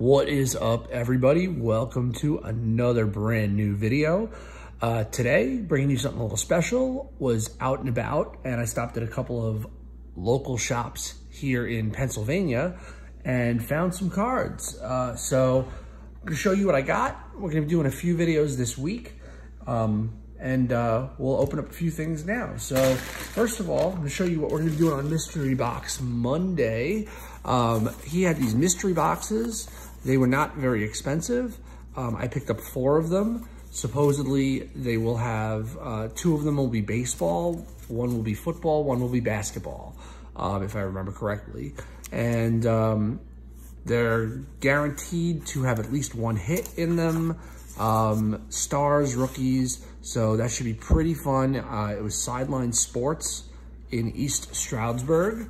What is up, everybody? Welcome to another brand new video. Uh, today, bringing you something a little special, was out and about, and I stopped at a couple of local shops here in Pennsylvania and found some cards. Uh, so I'm gonna show you what I got. We're gonna be doing a few videos this week. Um, and uh, we'll open up a few things now. So first of all, I'm gonna show you what we're gonna be doing on Mystery Box Monday. Um, he had these mystery boxes. They were not very expensive. Um, I picked up four of them. Supposedly they will have, uh, two of them will be baseball, one will be football, one will be basketball, um, if I remember correctly. And um, they're guaranteed to have at least one hit in them. Um, stars, rookies, so that should be pretty fun. Uh, it was Sideline Sports in East Stroudsburg,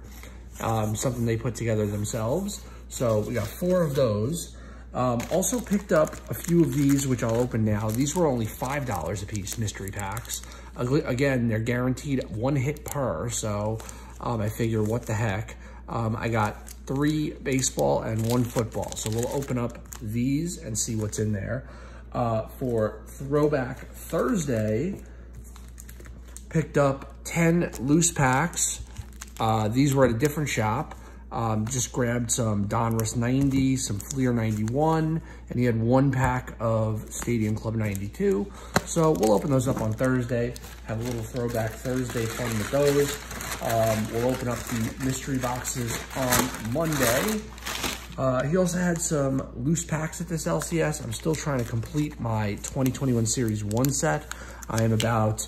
um, something they put together themselves. So we got four of those. Um, also picked up a few of these, which I'll open now. These were only $5 a piece, mystery packs. Again, they're guaranteed one hit per, so um, I figure what the heck. Um, I got three baseball and one football. So we'll open up these and see what's in there. Uh, for Throwback Thursday, picked up 10 loose packs. Uh, these were at a different shop. Um, just grabbed some Donruss 90, some Fleer 91, and he had one pack of Stadium Club 92. So we'll open those up on Thursday, have a little throwback Thursday fun with those. Um, we'll open up the mystery boxes on Monday. Uh, he also had some loose packs at this LCS. I'm still trying to complete my 2021 Series 1 set. I am about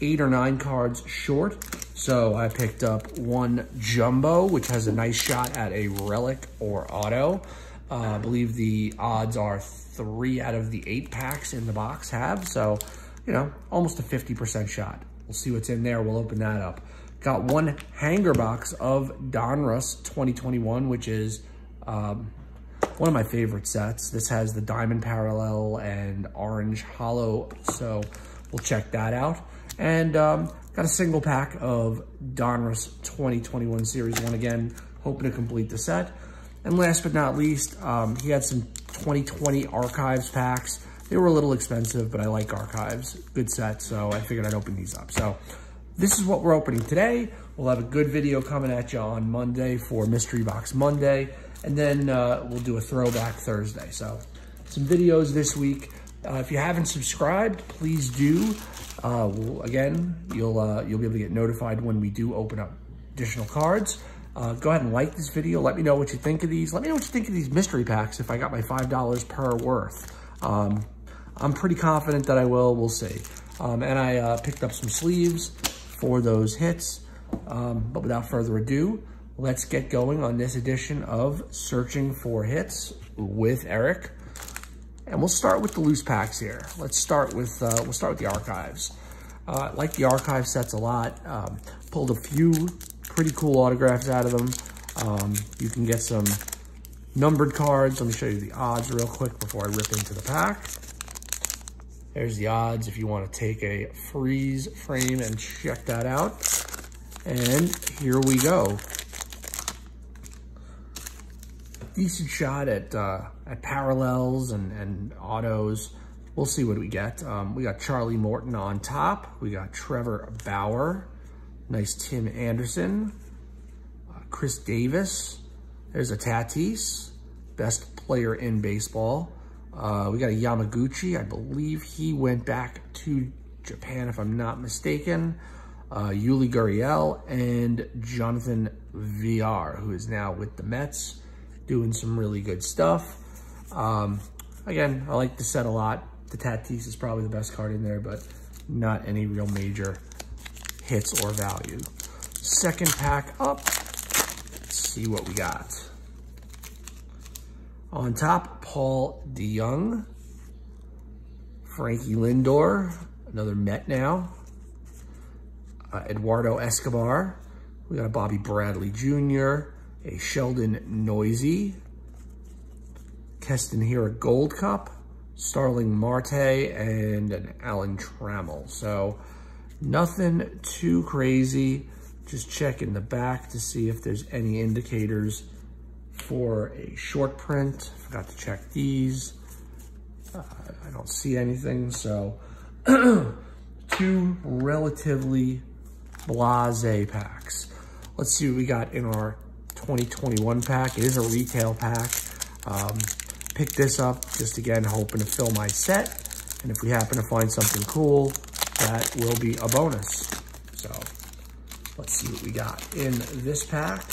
eight or nine cards short. So I picked up one Jumbo, which has a nice shot at a Relic or Auto. Uh, I believe the odds are three out of the eight packs in the box have. So, you know, almost a 50% shot. We'll see what's in there. We'll open that up. Got one hanger box of Donruss 2021, which is um, one of my favorite sets. This has the Diamond Parallel and Orange Hollow. So we'll check that out. And um, got a single pack of Donruss 2021 Series 1 again, hoping to complete the set. And last but not least, um, he had some 2020 Archives packs. They were a little expensive, but I like Archives. Good set, so I figured I'd open these up. So this is what we're opening today. We'll have a good video coming at you on Monday for Mystery Box Monday. And then uh, we'll do a throwback Thursday. So some videos this week. Uh, if you haven't subscribed, please do. Uh, again, you'll uh, you'll be able to get notified when we do open up additional cards. Uh, go ahead and like this video. Let me know what you think of these. Let me know what you think of these mystery packs if I got my $5 per worth. Um, I'm pretty confident that I will. We'll see. Um, and I uh, picked up some sleeves for those hits. Um, but without further ado, let's get going on this edition of Searching for Hits with Eric. And we'll start with the loose packs here. Let's start with, uh, we'll start with the archives. Uh, like the archive sets a lot. Um, pulled a few pretty cool autographs out of them. Um, you can get some numbered cards. Let me show you the odds real quick before I rip into the pack. There's the odds if you want to take a freeze frame and check that out. And here we go decent shot at uh, at parallels and, and autos. We'll see what we get. Um, we got Charlie Morton on top. We got Trevor Bauer. Nice Tim Anderson. Uh, Chris Davis. There's a Tatis. Best player in baseball. Uh, we got a Yamaguchi. I believe he went back to Japan, if I'm not mistaken. Uh, Yuli Gurriel and Jonathan Villar, who is now with the Mets doing some really good stuff. Um, again, I like the set a lot. The Tatis is probably the best card in there, but not any real major hits or value. Second pack up. Let's see what we got. On top, Paul DeJong. Frankie Lindor, another Met now. Uh, Eduardo Escobar. We got a Bobby Bradley Jr a Sheldon Neuse, Keston Hiura Gold Cup, Starling Marte, and an Alan Trammell. So nothing too crazy. Just checking the back to see if there's any indicators for a short print. Forgot to check these. Uh, I don't see anything, so two relatively blase packs. Let's see what we got in our 2021 pack. It is a retail pack. Um, picked this up just again, hoping to fill my set. And if we happen to find something cool, that will be a bonus. So let's see what we got in this pack.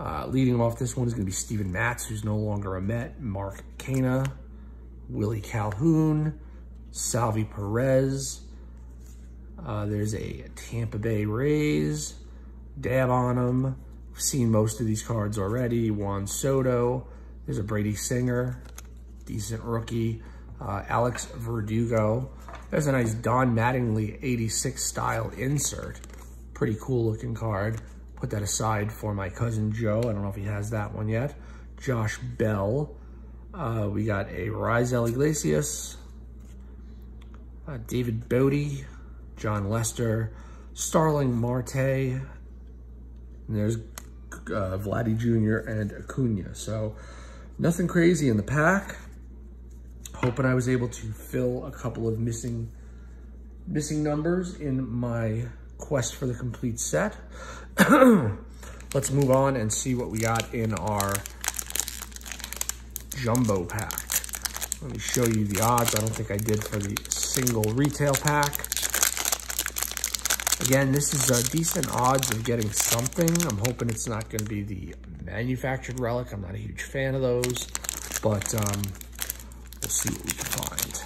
Uh, leading off this one is going to be Steven Matz, who's no longer a Met, Mark Canha, Willie Calhoun, Salvi Perez. Uh, there's a Tampa Bay Rays, dab on them. We've seen most of these cards already. Juan Soto. There's a Brady Singer, decent rookie. Uh, Alex Verdugo. There's a nice Don Mattingly 86 style insert. Pretty cool looking card put that aside for my cousin Joe. I don't know if he has that one yet. Josh Bell. Uh, we got a Raisel Iglesias. Uh, David Bote. Jon Lester. Starling Marte. And there's uh, Vladdy Jr. and Acuna. So nothing crazy in the pack. Hoping I was able to fill a couple of missing missing numbers in my quest for the complete set. Let's move on and see what we got in our jumbo pack. Let me show you the odds. I don't think I did for the single retail pack. Again, this is a decent odds of getting something. I'm hoping it's not going to be the manufactured relic. I'm not a huge fan of those, but um, we'll see what we can find.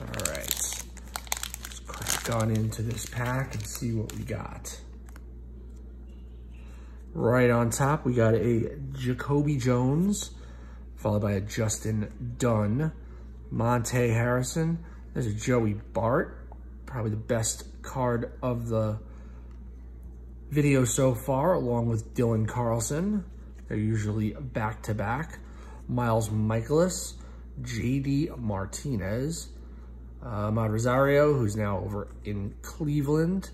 All right, let's crack on into this pack and see what we got. Right on top, we got a Jacoby Jones, followed by a Justin Dunn. Monte Harrison. There's a Joey Bart, probably the best card of the video so far, along with Dylan Carlson. They're usually back-to-back. -back. Miles Mikolas, J.D. Martinez, uh, Rosario, who's now over in Cleveland,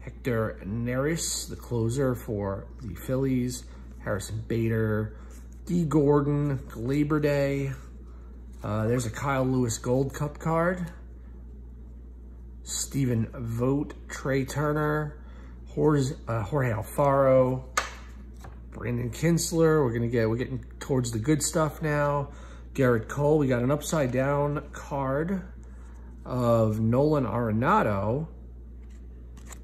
Hector Neris, the closer for the Phillies, Harrison Bader, Dee Gordon, Labor Day, uh, there's a Kyle Lewis Gold Cup card. Stephen Vogt, Trea Turner, Jorge, uh, Jorge Alfaro, Brandon Kintzler. We're gonna get, we're getting towards the good stuff now. Gerrit Cole, we got an upside down card of Nolan Arenado.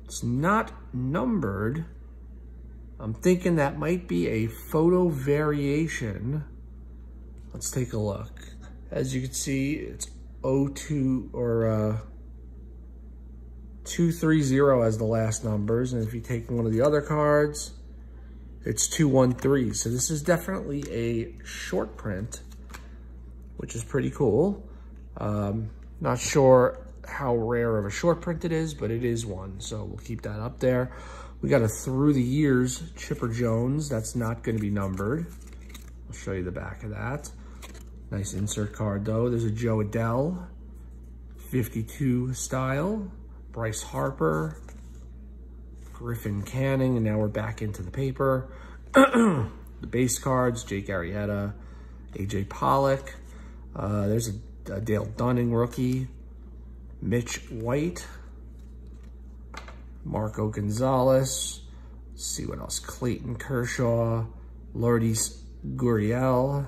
It's not numbered. I'm thinking that might be a photo variation. Let's take a look. As you can see, it's 02 or uh, 230 as the last numbers. And if you take one of the other cards, it's 213. So this is definitely a short print, which is pretty cool. Um, not sure how rare of a short print it is, but it is one. So we'll keep that up there. We got a through the years Chipper Jones. That's not going to be numbered. I'll show you the back of that. Nice insert card though. There's a Jo Adell, 52 style. Bryce Harper, Griffin Canning, and now we're back into the paper. the base cards, Jake Arrieta, AJ Pollock. Uh, there's a, a Dane Dunning rookie. Mitch White. Marco Gonzalez. Let's see what else. Clayton Kershaw. Lourdes Gurriel.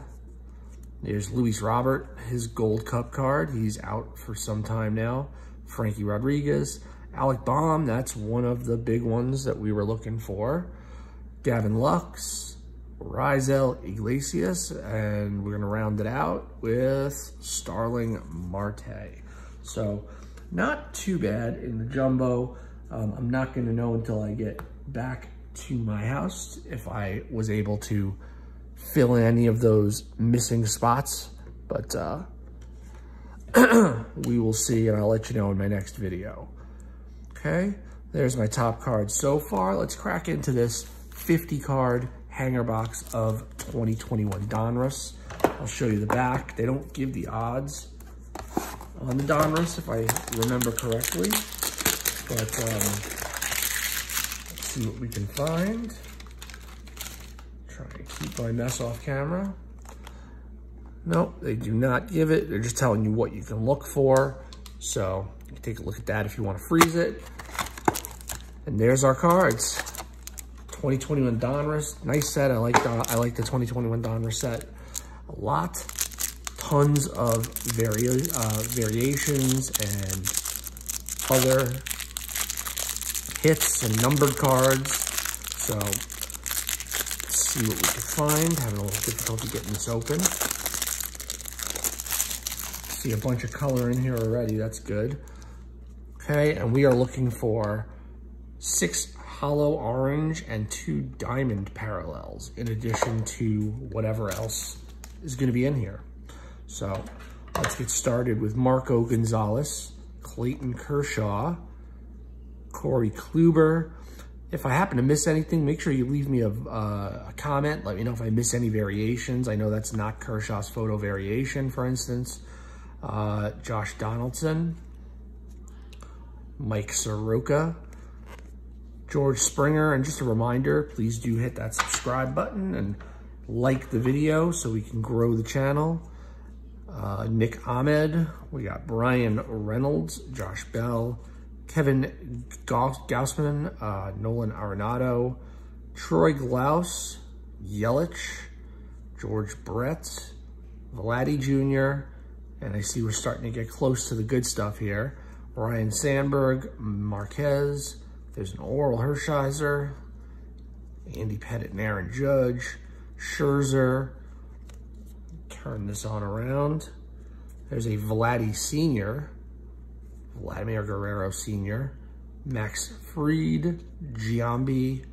There's Luis Robert, his gold cup card. He's out for some time now. Frankie Rodriguez. Alec Bohm, that's one of the big ones that we were looking for. Gavin Lux, Raisel Iglesias, and we're gonna round it out with Starling Marte. So not too bad in the jumbo. Um, I'm not gonna know until I get back to my house if I was able to fill in any of those missing spots, but uh, we will see and I'll let you know in my next video. Okay, there's my top card so far. Let's crack into this 50 card hanger box of 2021 Donruss. I'll show you the back. They don't give the odds on the Donruss if I remember correctly. But um, let's see what we can find. My mess off camera. Nope, they do not give it. They're just telling you what you can look for. So you can take a look at that if you want to freeze it. And there's our cards. 2021 Donruss, nice set. I like the, I like the 2021 Donruss set a lot. Tons of vari uh, variations and other hits and numbered cards. So see what we can find. Having a little difficulty getting this open. See a bunch of color in here already. That's good. Okay, and we are looking for six hollow orange and two diamond parallels in addition to whatever else is going to be in here. So let's get started with Marco Gonzalez, Clayton Kershaw, Corey Kluber. If I happen to miss anything, make sure you leave me a, uh, a comment. Let me know if I miss any variations. I know that's not Kershaw's photo variation, for instance. Uh, Josh Donaldson, Mike Soroka, George Springer. And just a reminder, please do hit that subscribe button and like the video so we can grow the channel. Uh, Nick Ahmed, we got Bryan Reynolds, Josh Bell, Kevin Gausman, uh, Nolan Arenado, Troy Glaus, Yelich, George Brett, Vladdy Jr., and I see we're starting to get close to the good stuff here. Ryne Sandberg, Marquez, there's an Orel Hershiser, Andy Pettitte and Aaron Judge, Scherzer. Turn this on around. There's a Vladdy Sr., Vladimir Guerrero Sr., Max Fried, Giambi,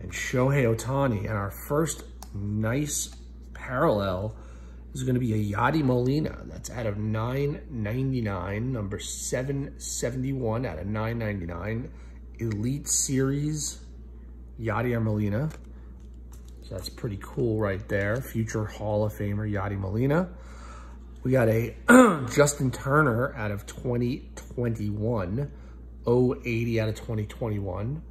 and Shohei Ohtani. And our first nice parallel is going to be a Yadi Molina. That's out of 999, number 771 out of 999. Elite Series Yadier Molina. So that's pretty cool right there. Future Hall of Famer Yadi Molina. We got a Justin Turner out of 2021. 080 out of 2021.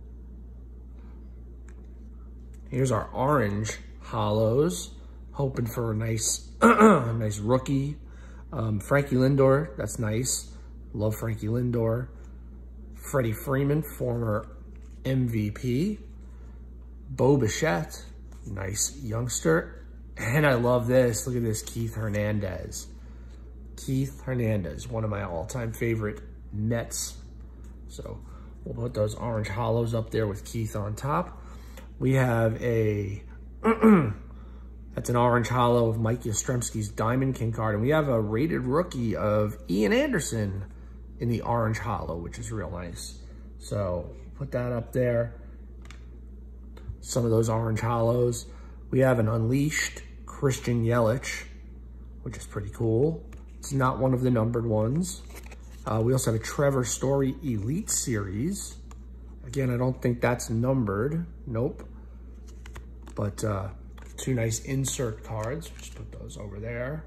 Here's our orange hollows, Hoping for a nice, nice rookie. Um, Frankie Lindor, that's nice. Love Frankie Lindor. Freddie Freeman, former MVP. Bo Bichette, Nice youngster. And I love this. Look at this, Keith Hernandez. Keith Hernandez, one of my all-time favorite Mets. So we'll put those orange hollows up there with Keith on top. We have a, that's an orange hollow of Mike Yastrzemski's Diamond King card. And we have a rated rookie of Ian Anderson in the orange hollow, which is real nice. So put that up there some of those orange hollows. We have an Unleashed Christian Yelich, which is pretty cool. It's not one of the numbered ones. Uh, we also have a Trevor Story Elite Series. Again, I don't think that's numbered. Nope. But uh, two nice insert cards. Just put those over there.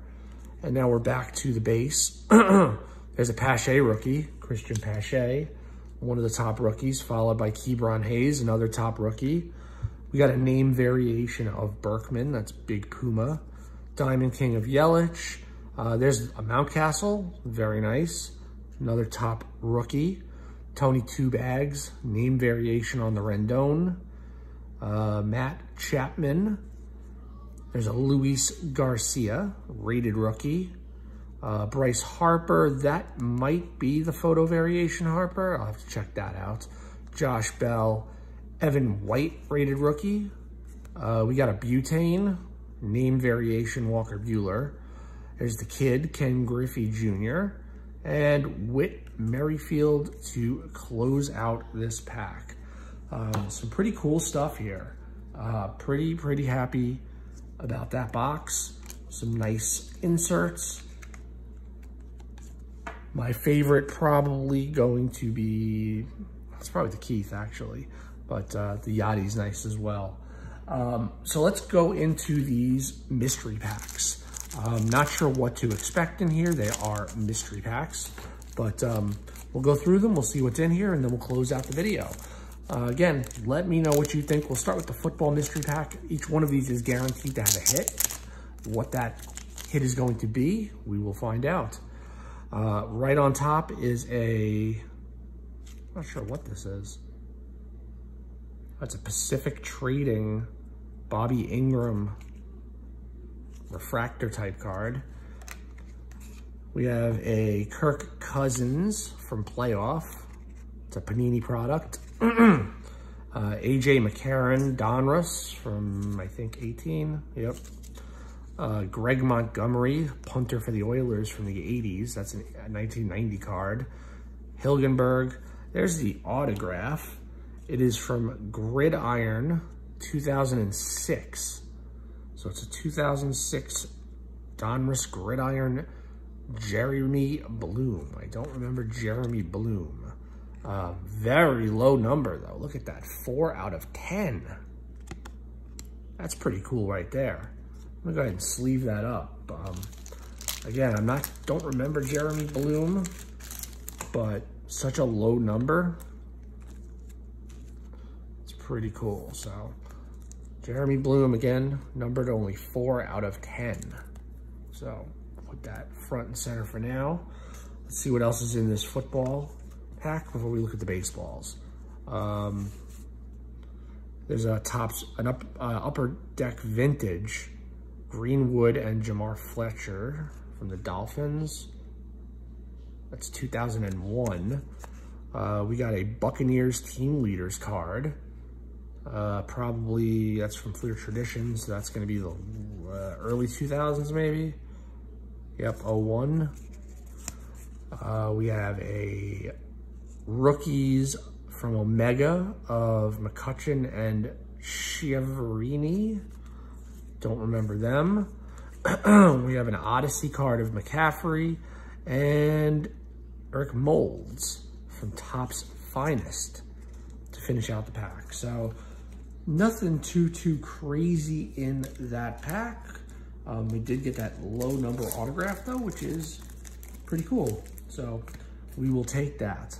And now we're back to the base. There's a Pache rookie, Cristian Pache, one of the top rookies, followed by Ke'Bryan Hayes, another top rookie. We got a name variation of Berkman. That's Big Puma. Diamond King of Yelich. Uh, there's a Mountcastle. Very nice. Another top rookie. Tony Two Bags. Name variation on the Rendon. Uh, Matt Chapman. There's a Luis Garcia. Rated rookie. Uh, Bryce Harper. That might be the photo variation Harper. I'll have to check that out. Josh Bell. Evan White rated rookie. Uh, we got a Butane, name variation Walker Buehler. There's the kid, Ken Griffey Jr. And Whit Merrifield to close out this pack. Um, some pretty cool stuff here. Uh, pretty, pretty happy about that box. Some nice inserts. My favorite probably going to be, it's probably the Keith actually but uh, the Yadi's nice as well. Um, so let's go into these mystery packs. I'm not sure what to expect in here. They are mystery packs, but um, we'll go through them, we'll see what's in here, and then we'll close out the video. Uh, again, let me know what you think. We'll start with the football mystery pack. Each one of these is guaranteed to have a hit. What that hit is going to be, we will find out. Uh, right on top is a, I'm not sure what this is. That's a Pacific Trading Bobby Engram refractor type card. We have a Kirk Cousins from Playoff. It's a Panini product. uh, AJ McCarron Donruss from, I think, 18. Yep. Uh, Greg Montgomery, punter for the Oilers from the 80s. That's a 1990 card. Hilgenberg. There's the autograph. It is from Gridiron 2006. So it's a 2006 Donruss Gridiron Jeremy Bloom. I don't remember Jeremy Bloom. Uh, very low number though. Look at that, four out of 10. That's pretty cool right there. I'm gonna go ahead and sleeve that up. Um, again, I'm not, don't remember Jeremy Bloom, but such a low number. It's pretty cool, so. Jeremy Bloom again, numbered only four out of 10. So put that front and center for now. Let's see what else is in this football pack before we look at the baseballs. Um, there's a Topps, an up, uh, upper deck vintage Greenwood and Jamar Fletcher from the Dolphins. That's 2001. Uh, we got a Buccaneers team leaders card. Uh, probably that's from Fleer Traditions. That's going to be the uh, early 2000s maybe. Yep, 01. Uh, we have a rookies from Omega of McCutcheon and Chiaverini. Don't remember them. we have an Odyssey card of McCaffrey and Eric Moulds from Topps Finest to finish out the pack. So nothing too, too crazy in that pack. Um, we did get that low number autograph though, which is pretty cool. So we will take that.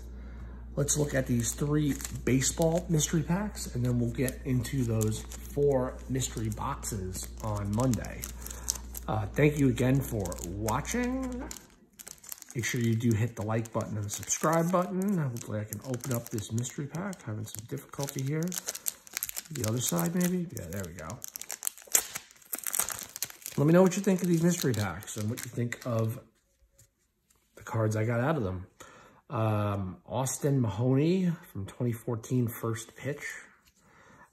Let's look at these three baseball mystery packs and then we'll get into those four mystery boxes on Monday. Uh, thank you again for watching. Make sure you do hit the like button and the subscribe button. Hopefully I can open up this mystery pack. Having some difficulty here. The other side maybe? Yeah, there we go. Let me know what you think of these mystery packs and what you think of the cards I got out of them. Um, Austin Mahoney from 2014 First Pitch.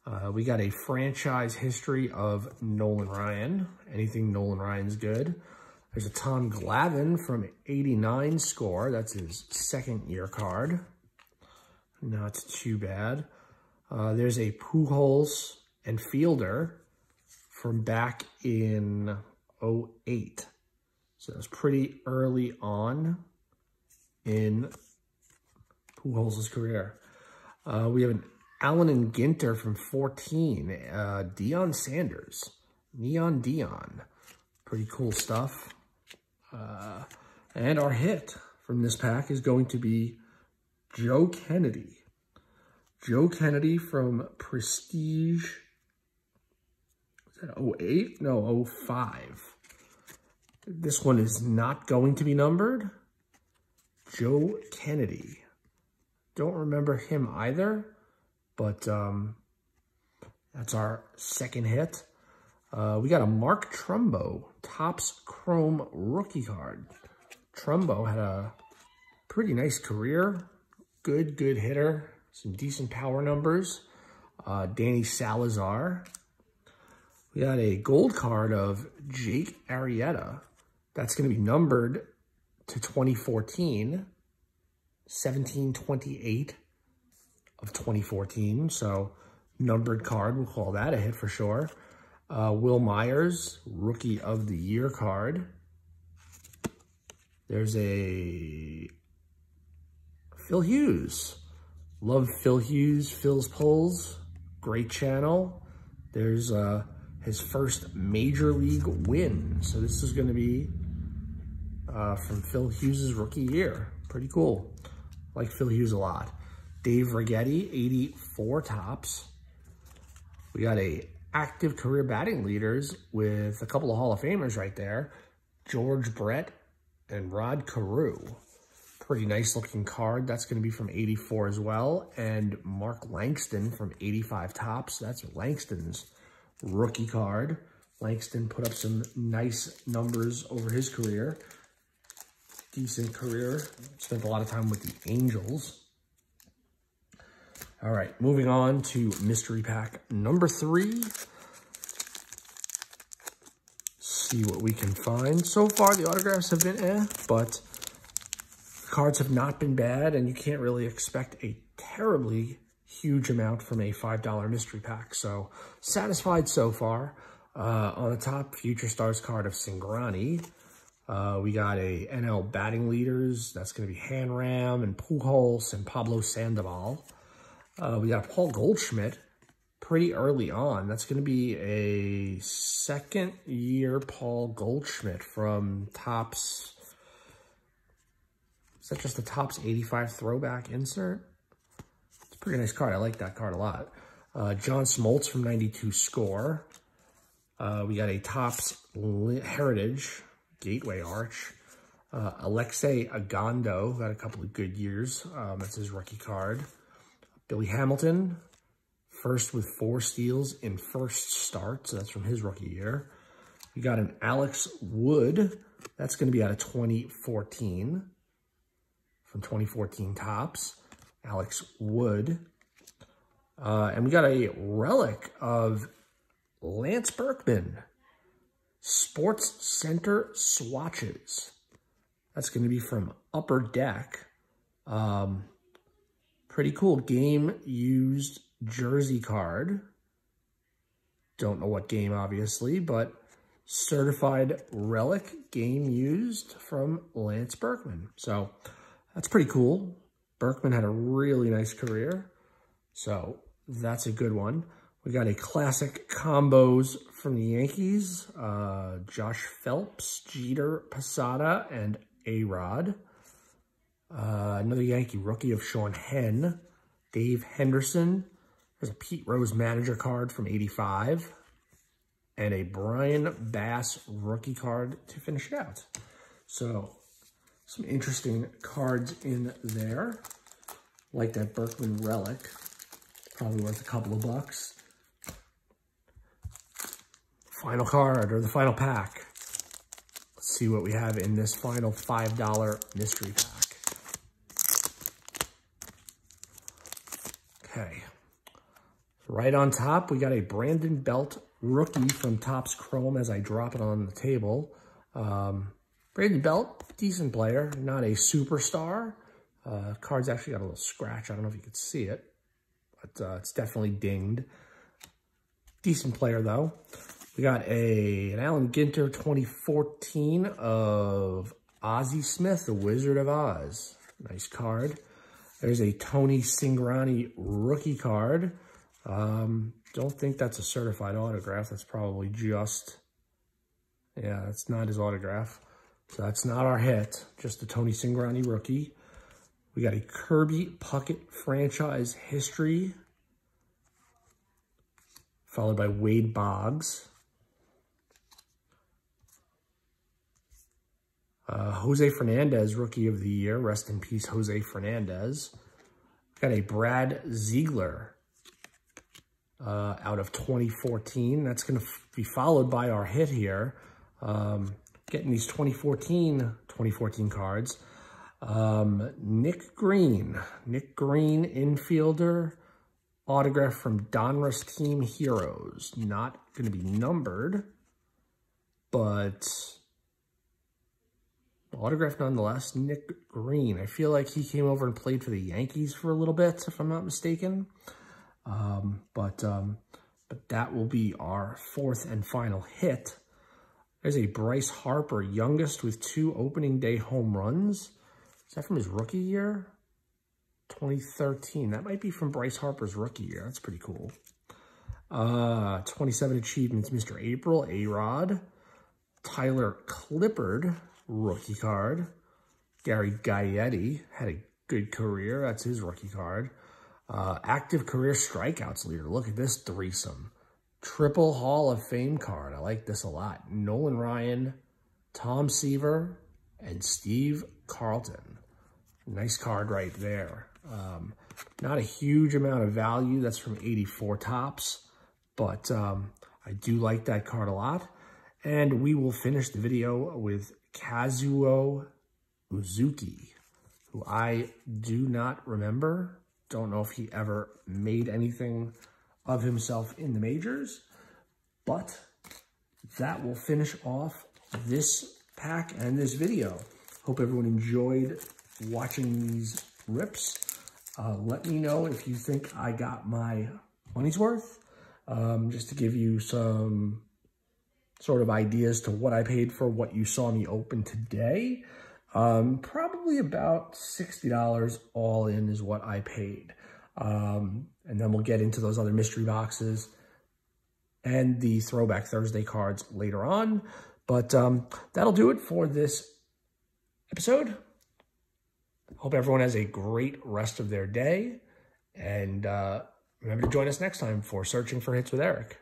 Uh, we got a franchise history of Nolan Ryan. Anything Nolan Ryan's good. There's a Tom Glavine from 89 score. That's his second year card. Not too bad. Uh, there's a Pujols and Fielder from back in 08. So that's pretty early on in Pujols' career. Uh, we have an Allen and Ginter from 14. Uh, Deion Sanders. Neon Deion. Pretty cool stuff. Uh, and our hit from this pack is going to be Joe Kennedy. Joe Kennedy from Prestige Was that 08? No, 05. This one is not going to be numbered. Joe Kennedy. Don't remember him either, but um, that's our second hit. Uh, we got a Mark Trumbo Topps Chrome rookie card. Trumbo had a pretty nice career. Good, good hitter. Some decent power numbers. Uh, Danny Salazar. We got a gold card of Jake Arrieta. That's going to be numbered to 2014, 1728 of 2014. So numbered card, we'll call that a hit for sure. Uh, Wil Myers, Rookie of the Year card. There's a Phil Hughes. Love Phil Hughes, Phil's Pulls. Great channel. There's uh, his first major league win. So this is going to be uh, from Phil Hughes' rookie year. Pretty cool. Like Phil Hughes a lot. Dave Righetti, 84 Topps. We got a active career batting leaders with a couple of Hall of Famers right there. George Brett and Rod Carew. Pretty nice looking card. That's going to be from 84 as well. And Mark Langston from 85 Topps. That's Langston's rookie card. Langston put up some nice numbers over his career. Decent career. Spent a lot of time with the Angels. All right, moving on to mystery pack number three. See what we can find. So far, the autographs have been eh, but cards have not been bad, and you can't really expect a terribly huge amount from a $5 mystery pack. So satisfied so far. Uh, on the top, Future Stars card of Cingrani. Uh, we got a NL batting leaders. That's going to be Hanram and Pujols and Pablo Sandoval. Uh, we got Paul Goldschmidt pretty early on. That's going to be a second year Paul Goldschmidt from Topps. Is that just the Topps 85 throwback insert? It's a pretty nice card. I like that card a lot. Uh, John Smoltz from 92 score. Uh, we got a Topps Heritage Gateway Arch. Uh, Alexi Ogando got a couple of good years. Um, that's his rookie card. Billy Hamilton, first with four steals in first start. So that's from his rookie year. We got an Alex Wood. That's going to be out of 2014. From 2014 Topps, Alex Wood. Uh, and we got a relic of Lance Berkman, Sports Center Swatches. That's going to be from Upper Deck. Um, pretty cool game used jersey card. Don't know what game, obviously, but certified relic game used from Lance Berkman. So that's pretty cool. Berkman had a really nice career. So that's a good one. We got a classic combos from the Yankees. Uh, Josh Phelps, Jeter, Posada, and A-Rod. Uh, another Yankee rookie of Sean Henn. Dave Henderson. There's a Pete Rose manager card from 85. And a Brian Bass rookie card to finish it out. So, some interesting cards in there. Like that Berkman Relic. Probably worth a couple of bucks final card or the final pack. Let's see what we have in this final $5 mystery pack. Okay. Right on top, we got a Brandon Belt rookie from Topps Chrome as I drop it on the table. Um, Brandon Belt, decent player, not a superstar. Uh, card's actually got a little scratch. I don't know if you could see it, but uh, it's definitely dinged. Decent player, though. We got a an Allen Ginter 2014 of Ozzie Smith, the Wizard of Oz. Nice card. There's a Tony Cingrani rookie card. Um, don't think that's a certified autograph. That's probably just, yeah, that's not his autograph. So that's not our hit, just the Tony Cingrani rookie. We got a Kirby Puckett franchise history, followed by Wade Boggs. Uh, Jose Fernandez, Rookie of the Year. Rest in peace, Jose Fernandez. Got a Brad Ziegler uh, out of 2014. That's going to be followed by our hit here. Um, getting these 2014, 2014 cards. Um, Nick Green. Nick Green, infielder. Autograph from Donruss Team Heroes. Not going to be numbered, but Autograph nonetheless, Nick Green. I feel like he came over and played for the Yankees for a little bit, if I'm not mistaken. Um, but, um, but that will be our fourth and final hit. There's a Bryce Harper, youngest with two opening day home runs. Is that from his rookie year? 2013. That might be from Bryce Harper's rookie year. That's pretty cool. Uh, 27 achievements, Mr. April, A-Rod. Tyler Clippard, rookie card. Gary Gaetti had a good career. That's his rookie card. Uh, active career strikeouts leader. Look at this threesome. Triple Hall of Fame card. I like this a lot. Nolan Ryan, Tom Seaver, and Steve Carlton. Nice card right there. Um, not a huge amount of value. That's from 84 Topps, but um, I do like that card a lot. And we will finish the video with Kazuo Uzuki, who I do not remember. Don't know if he ever made anything of himself in the majors, but that will finish off this pack and this video. Hope everyone enjoyed watching these rips. Uh, let me know if you think I got my money's worth, um, just to give you some sort of ideas to what I paid for what you saw me open today. Um, probably about $60 all in is what I paid. Um, and then we'll get into those other mystery boxes and the Throwback Thursday cards later on. But um, that'll do it for this episode. Hope everyone has a great rest of their day. And uh, remember to join us next time for Searching for Hits with Eric.